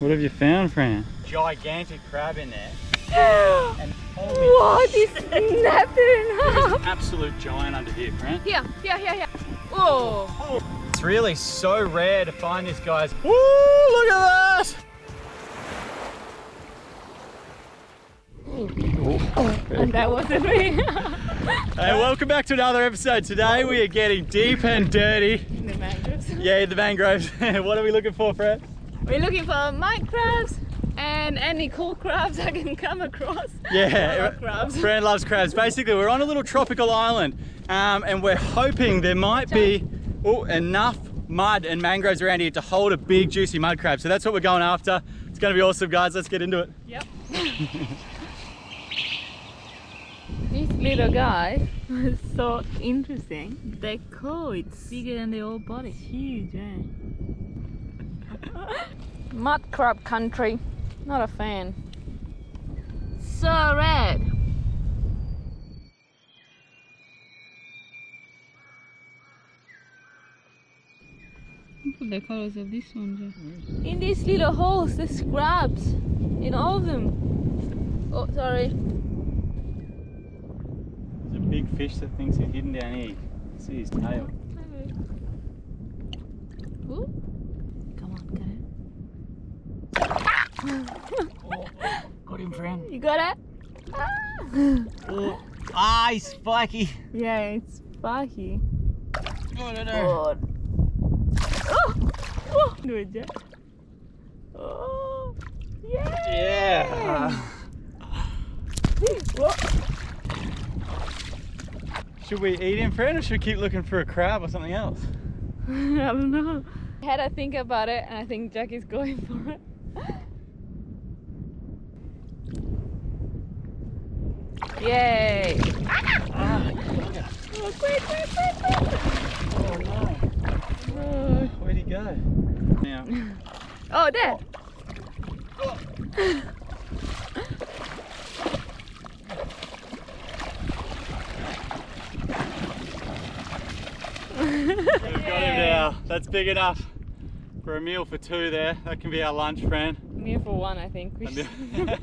What have you found, Fran? Gigantic crab in there. and what is snapping in half? Absolute giant under here, Fran. Here, here, here, here. Oh. It's really so rare to find this, guys. Woo, look at that! Oh, and that wasn't me. Hey, welcome back to another episode. Today we are getting deep and dirty. In the mangroves. Yeah, the mangroves. what are we looking for, Fran? We're looking for mud crabs and any cool crabs I can come across. Yeah, crabs. Fran loves crabs. Basically, we're on a little tropical island um, and we're hoping there might be oh, enough mud and mangroves around here to hold a big, juicy mud crab. So that's what we're going after. It's going to be awesome, guys. Let's get into it. Yep. These little guys are so interesting. Their claw it's bigger than their whole body. Huge, eh? Mud crab country. Not a fan. So red. Look at the colors of this one, In these little holes, there's crabs. In all of them. Oh, sorry. There's a big fish that thinks he's hidden down here. See his tail. Ooh. Come on, get it. Fran. You got it? Ah. Oh, ah, he's spiky. Yeah, it's spiky. Oh, no, God. Oh! Oh! Good job. Oh! Yeah! Yeah. Should we eat him, Fran, or should we keep looking for a crab or something else? I don't know. I had to think about it, and I think Jack is going for it. Yay! Ah, Oh, quick, quick, quick, quick! oh no. Oh, Where'd he go? Now, oh there! we've got him now. That's big enough for a meal for two there. That can be our lunch, Fran. Meal for one, I think.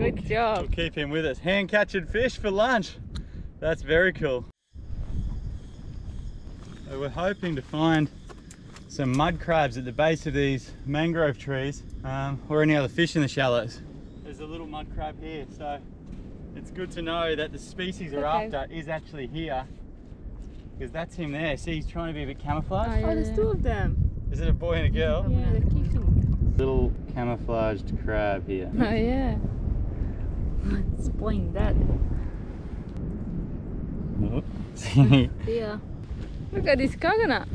We A should- Good We'll job. keep him with us. Hand catching fish for lunch. That's very cool. So we're hoping to find some mud crabs at the base of these mangrove trees um, or any other fish in the shallows. There's a little mud crab here, so it's good to know that the species we're Okay. after is actually here because that's him there. See, he's trying to be a bit camouflaged. Oh, there's two of them. Is it a boy and a girl? Yeah, they're kissing. Little camouflaged crab here. Oh, yeah. Explain that. Yeah. Look at this coconut.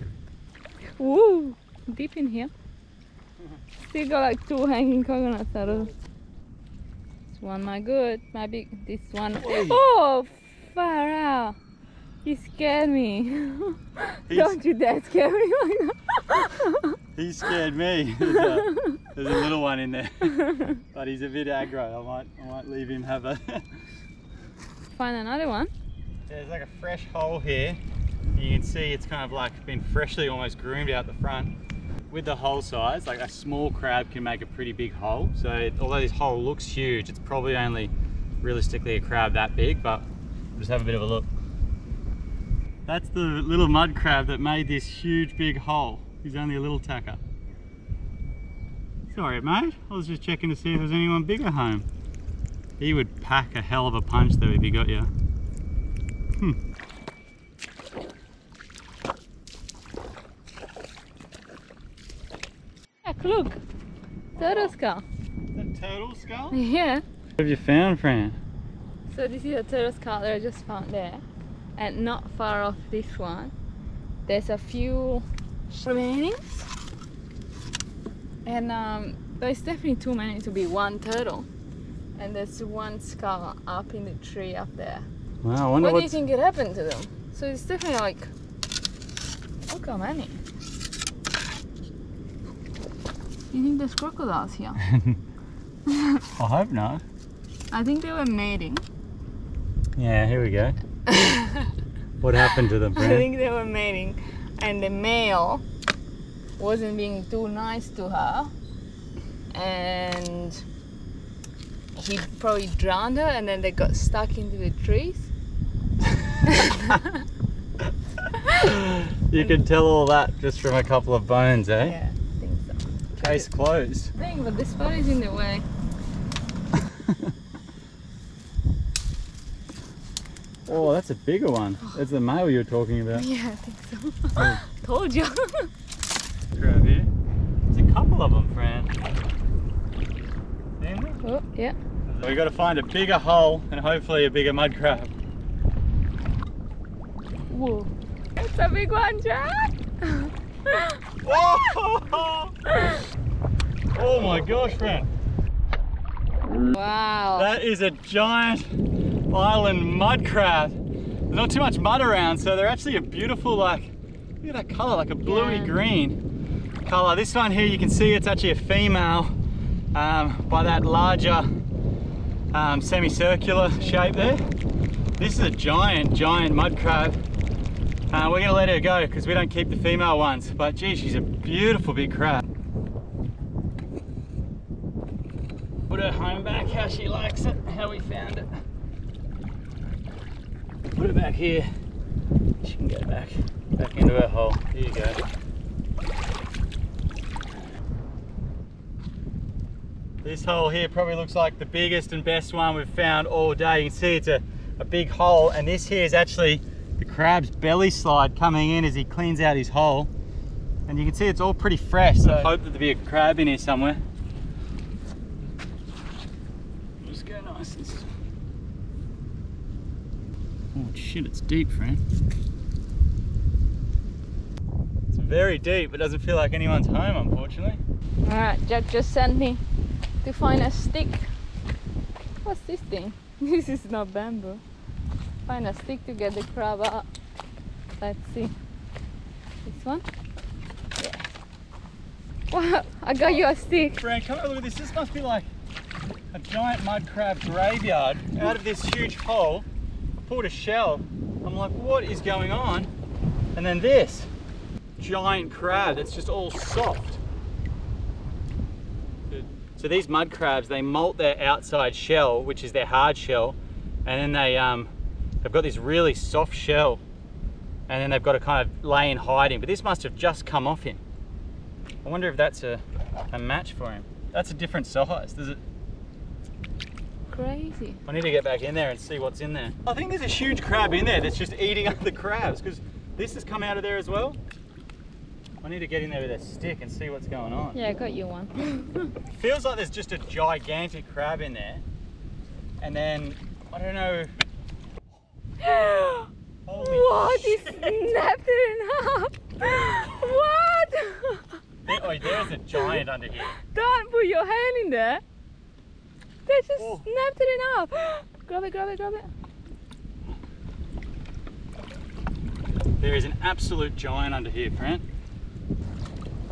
Woo! Deep in here. Still got like two hanging coconuts out of This one my good. My big this one. Oh far out. You scared me. Don't you dare scare me like that. He scared me. There's a, there's a little one in there, but he's a bit aggro. I might, I might leave him have a. Find another one. There's like a fresh hole here. You can see it's kind of like been freshly almost groomed out the front. With the hole size, like a small crab can make a pretty big hole. So it- although this hole looks huge, it's probably only realistically a crab that big, but we'll just have a bit of a look. That's the little mud crab that made this huge big hole. He's only a little tacker. Sorry mate, I was just checking to see if there's anyone bigger home. He would pack a hell of a punch though if he got you. Hmm. Look. Turtle skull. The turtle skull? Yeah. What have you found, Fran? So this is a turtle skull that I just found there. And not far off this one, there's a few remaining. And um, there's definitely too many to be one turtle. And there's one skull up in the tree up there. Wow, I wonder What do you think it happened to them? So it's definitely like, look how many. You think there's crocodiles here? I hope not. I think they were mating. Yeah, here we go. what happened to them, I think they were mating, and the male wasn't being too nice to her, and he probably drowned her, and then they got stuck into the trees. you can tell all that just from a couple of bones, eh? Yeah, I think so. Case closed. Thing, but this spot is in the way. Oh, that's a bigger one. That's the male you were talking about. Yeah, I think so. Oh. Told you. Crab here. There's a couple of them, Fran. Oh, yeah. So we got to find a bigger hole and hopefully a bigger mud crab. Whoa. It's a big one, Jack. Oh! oh my gosh, Fran. wow. That is a giant island mud crab. There's not too much mud around, so they're actually a beautiful, like, look at that color, like a bluey Yeah. green color. This one here, you can see it's actually a female um, by that larger um, semicircular shape there. This is a giant, giant mud crab. Uh, we're gonna let her go because we don't keep the female ones, but gee, she's a beautiful big crab. Put her home back how she likes it, how we found it. Put it back here. She can go back, back into her hole. Here you go. This hole here probably looks like the biggest and best one we've found all day. You can see it's a, a big hole and this here is actually the crab's belly slide coming in as he cleans out his hole. And you can see it's all pretty fresh, so I hope that there'll be a crab in here somewhere. Just go nice. Oh shit, it's deep, friend. It's very deep. It doesn't feel like anyone's home, unfortunately. Alright, Jack just sent me to find a stick. What's this thing? This is not bamboo. Find a stick to get the crab out. Let's see. This one? Yeah. Wow, I got you a stick. Fran, come have a look at this. This must be like a giant mud crab graveyard. Out of this huge hole, I pulled a shell. I'm like, what is going on? And then this giant crab that's just all soft. So these mud crabs, they molt their outside shell, which is their hard shell, and then they um, they've got this really soft shell, and then they've got to kind of lay in hiding. But this must have just come off him. I wonder if that's a, a match for him. That's a different size. Does it? Crazy. I need to get back in there and see what's in there. I think there's a huge crab in there that's just eating up the crabs because this has come out of there as well. I need to get in there with a stick and see what's going on. Yeah, I got you one. Feels like there's just a gigantic crab in there. And then, I don't know. Holy what? He snapped it in half. what? There, oh, there's a giant under here. Don't put your hand in there. They just Oh. snapped it in half. grab it, grab it, grab it. There is an absolute giant under here, Fran.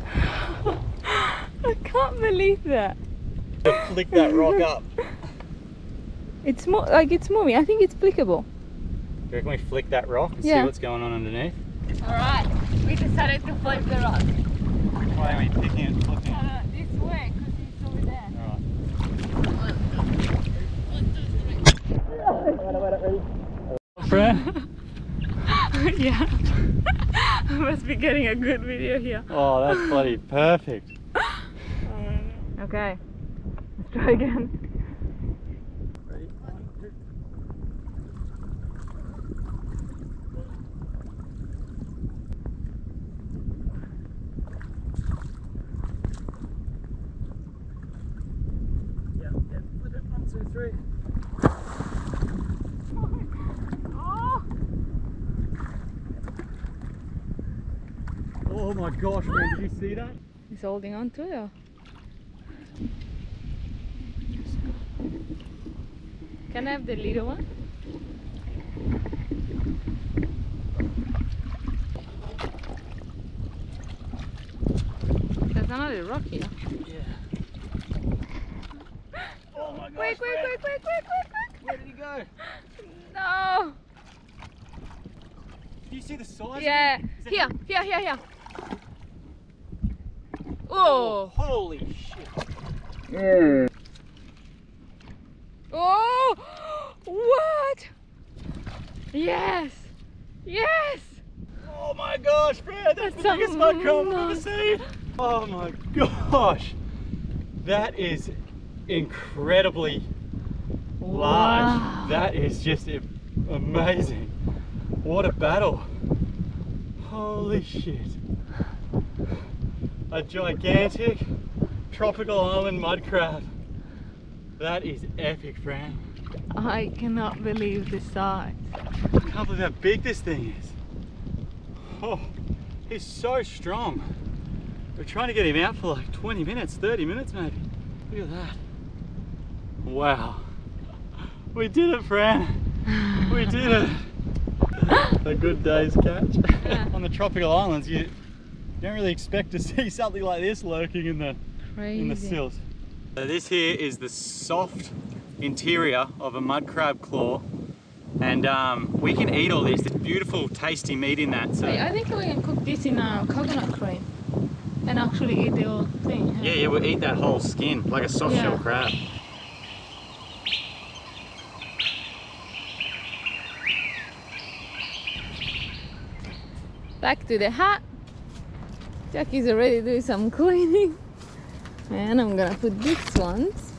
I can't believe that. Flick that rock up. It's more like it's moving. I think it's flickable. Do you reckon we flick that rock and Yeah. see what's going on underneath? Alright, we decided to flip the rock. Why are we picking it, flipping uh, it? Uh, this way, because it's over there. Alright. Fran? yeah. I must be getting a good video here. Oh, that's bloody perfect. Okay, let's try again. Yeah, yeah, flip it. One, two, three. Oh my gosh, Fran, did you see that? He's holding on to it. Can I have the little one? There's another rock here. Oh my gosh, Quick, quick, Fran. quick, quick, quick, quick, Where did he go? No! Do you see the size? Yeah, of him? Is that- here, here, here, here. Oh, Holy shit. Oh! What? Yes! Yes! Oh my gosh, Brad, that's, That's the biggest mud crab I've ever seen. Oh my gosh. That is incredibly large. Wow. That is just amazing. What a battle. Holy shit. A gigantic tropical island mud crab. That is epic, Fran. I cannot believe the size. I can't believe how big this thing is. Oh, he's so strong. We're trying to get him out for like 20 minutes, 30 minutes maybe. Look at that. Wow. We did it, Fran. We did it. A good day's catch. Yeah. On the tropical islands, you don't really expect to see something like this lurking in the in the Crazy. sills. So this here is the soft interior of a mud crab claw. And um, we can eat all this. There's beautiful, tasty meat in that. So Wait, I think we can cook this in a coconut cream and actually eat the whole thing. huh? yeah, yeah, we'll eat that whole skin like a soft shell crab. Back to the hut. Jackie's already doing some cleaning. And I'm gonna put these ones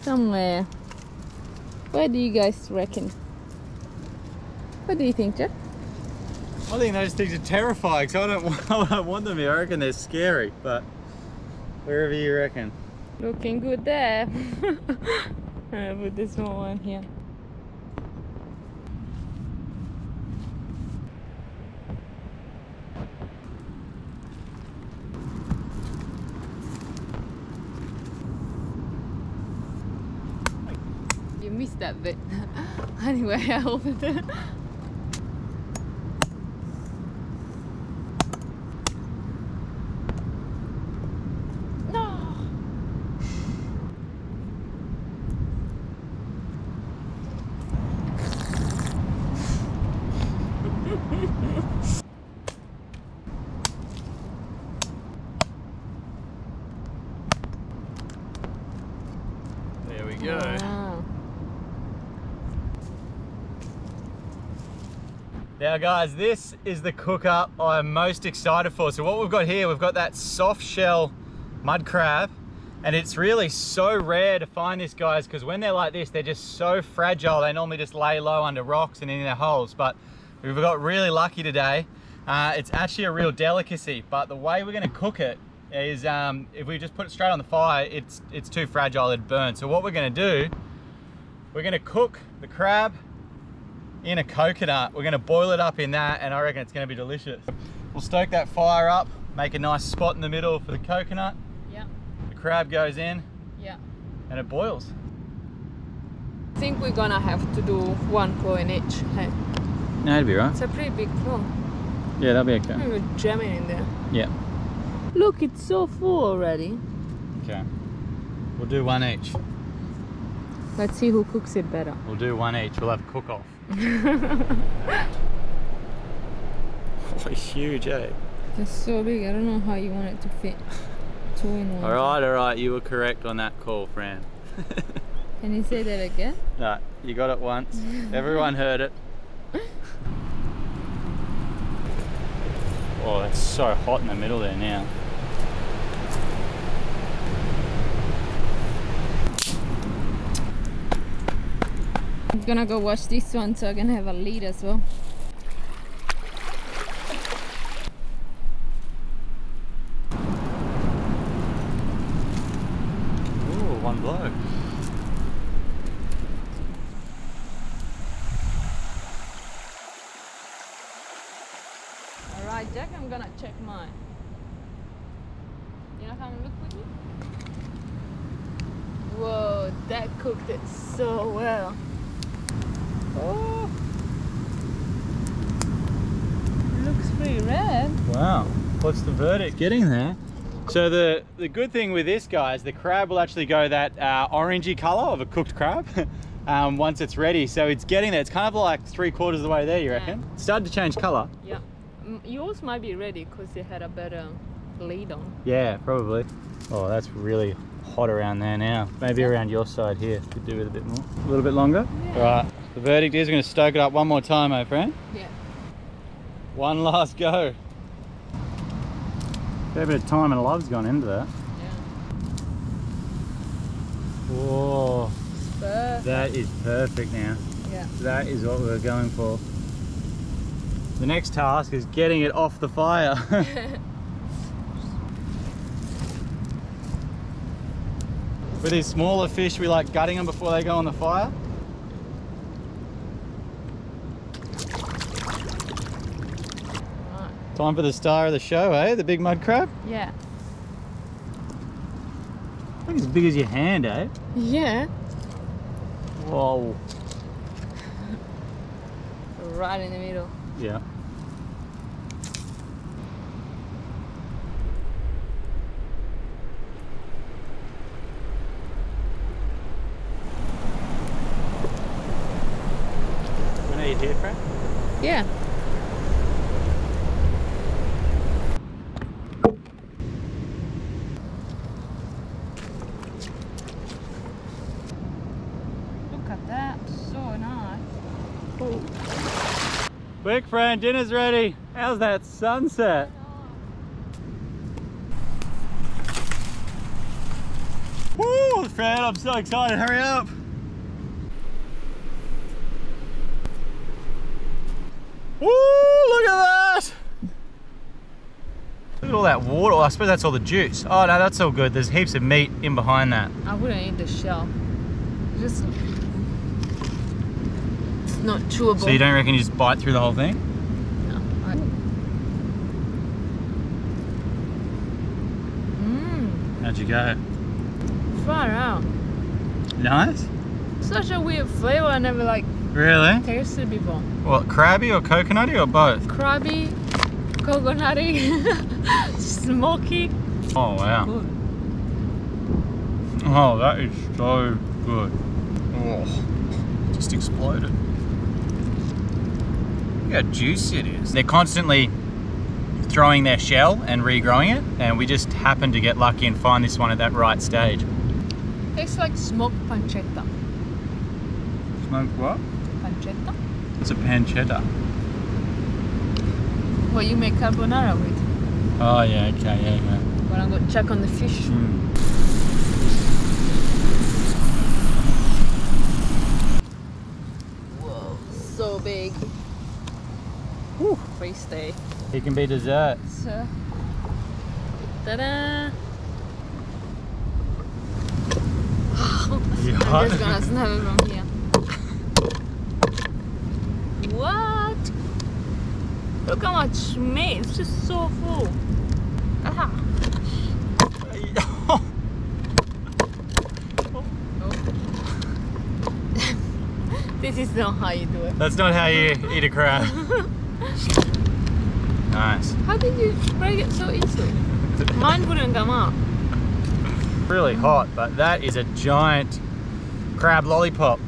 somewhere. Where do you guys reckon? What do you think, Jack? I think those things are terrifying, so I don't, want- I don't want them here. I reckon they're scary, but wherever you reckon. Looking good there. I'm gonna put this small one here. You missed that bit. anyway, I hope it. No. There we go. Wow. Now guys, this is the cook up I'm most excited for. So what we've got here, we've got that soft shell mud crab and it's really so rare to find this guys because when they're like this, they're just so fragile. They normally just lay low under rocks and in their holes. But we've got really lucky today. Uh, it's actually a real delicacy, but the way we're gonna cook it is um, if we just put it straight on the fire, it's, it's too fragile, it'd burn. So what we're gonna do, we're gonna cook the crab in a coconut. We're gonna boil it up in that and I reckon it's gonna be delicious. We'll stoke that fire up, make a nice spot in the middle for the coconut. Yeah, The crab goes in yeah. and it boils. I think we're gonna have to do one claw in each. Hey, No, it'd be right. it's a pretty big claw. Yeah, that'll be okay. We're jamming in there. Yeah. Look, it's so full already. Okay. We'll do one each. Let's see who cooks it better. We'll do one each. We'll have a cook off. it's huge, eh? It's so big. I don't know how you want it to fit two in one. All right, all right. You were correct on that call, Fran. Can you say that again? no, you got it once. Everyone heard it. Oh, it's so hot in the middle there now. I'm gonna go wash this one so I can have a lead as well. Ooh, one blow. Alright, Jack, I'm gonna check mine. You know how I'm look with you? Whoa, that cooked it so well. Oh. Looks pretty red. Wow. What's the verdict? Getting there. So the, the good thing with this, guys, the crab will actually go that uh, orangey color of a cooked crab um, once it's ready. So it's getting there. It's kind of like three quarters of the way there, you Yeah. reckon? It's starting to change color. Yeah. Mm, Yours might be ready because it had a better lead on. Yeah, probably. Oh, that's really hot around there now. Maybe around your side here. Could do it a bit more. A little bit longer? Right. The verdict is we're going to stoke it up one more time, my friend. Yeah. One last go. Fair bit of time and love's gone into that. Yeah. Whoa. That is perfect now. Yeah. That is what we're going for. The next task is getting it off the fire. With these smaller fish, we like gutting them before they go on the fire. Right. Time for the star of the show, eh? The big mud crab. Yeah. I think it's as big as your hand, eh? Yeah. Whoa. Right in the middle. Yeah. When are you here, Fran? Yeah. Look at that. So nice. Fran, dinner's ready. How's that sunset? Woo, Fran, I'm so excited. Hurry up. Woo, look at that. Look at all that water. Oh, I suppose that's all the juice. Oh, no, that's all good. There's heaps of meat in behind that. I wouldn't eat the shell. Just not chewable. So you don't reckon you just bite through the whole thing? No. I... Mmm, How'd you go? far out. Nice. Such a weird flavor I never like Really? tasted before. What, crabby or coconutty or both? Crabby, coconutty, smoky. Oh, wow. Good. Oh, that is so good. Oh, just exploded. Look how juicy it is. They're constantly throwing their shell and regrowing it, and we just happened to get lucky and find this one at that right stage. Tastes like smoked pancetta. Smoke what? Pancetta? It's a pancetta. What you make carbonara with. Oh, yeah, okay, yeah, yeah. Wanna check on the fish? Mm. Whoa, so big. Whew. Tasty. It can be dessert. So, ta-da! I'm just gonna snap it from here. What? Look how much meat. It's just so full. Aha. Oh, oh. This is not how you do it. That's not how you eat a crab. nice. How did you break it so easily? Mine wouldn't come out. Really hot, but that is a giant crab lollipop.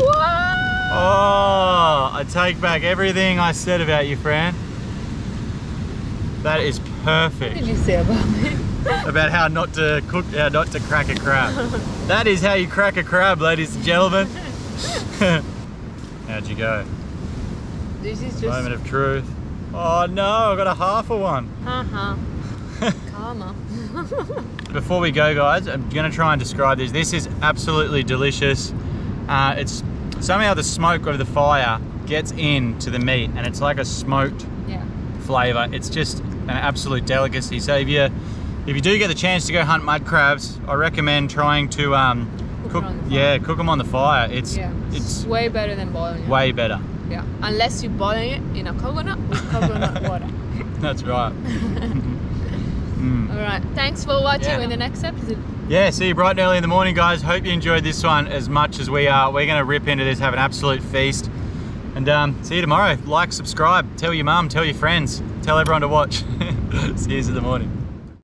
What? Oh, I take back everything I said about you, Fran. That is perfect. What did you say about me? About how not to cook, how not to crack a crab. That is how you crack a crab, ladies and gentlemen. How'd you go? This is just. Moment of truth. Oh no, I got a half of one. Haha. Karma. Before we go, guys, I'm gonna try and describe this. This is absolutely delicious. Uh, it's somehow the smoke of the fire gets into the meat, and it's like a smoked yeah. flavour. It's just an absolute delicacy. So if you if you do get the chance to go hunt mud crabs, I recommend trying to um, Cook cook. it on the fire. Yeah, cook them on the fire. It's Yeah. it's way better than boiling way better. Yeah. Unless you're boiling it in a coconut with coconut water. That's right. Mm. Alright. Thanks for watching Yeah. in the next episode. Yeah, see you bright and early in the morning, guys. Hope you enjoyed this one as much as we are. We're going to rip into this, have an absolute feast. And um, see you tomorrow. Like, subscribe, tell your mum, tell your friends, tell everyone to watch. see you in the morning.